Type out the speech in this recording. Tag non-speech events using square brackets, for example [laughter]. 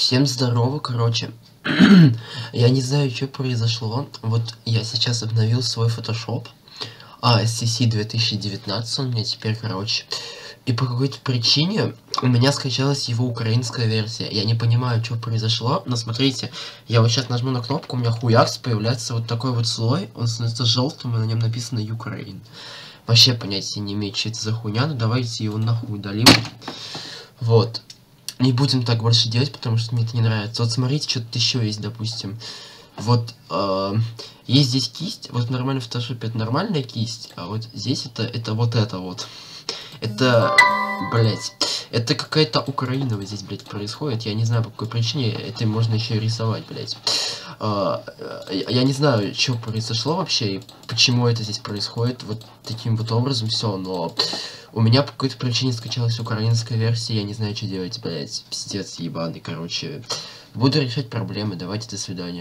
Всем здорово, короче. [clears throat] я не знаю, что произошло. Вот я сейчас обновил свой Photoshop. А, SCC 2019 он у меня теперь, короче. И по какой-то причине у меня скачалась его украинская версия. Я не понимаю, что произошло, но смотрите, я вот сейчас нажму на кнопку, у меня хуякс, появляется вот такой вот слой, он становится желтым, и на нем написано Украин. Вообще понятия не имею, что это за хуйня, но давайте его нахуй удалим. Вот. Не будем так больше делать, потому что мне это не нравится. Вот смотрите, что-то еще есть, допустим. Вот э, есть здесь кисть, вот в нормальном фотошопе это нормальная кисть, а вот здесь это, это вот это вот. Это, блять, это какая-то Украина вот здесь, блять, происходит. Я не знаю, по какой причине это можно еще рисовать, блять. Uh, я не знаю, что произошло вообще, и почему это здесь происходит вот таким вот образом все, но у меня по какой-то причине скачалась украинская версия, я не знаю, что делать, блять, пиздец ебаный, короче. Буду решать проблемы, давайте, до свидания.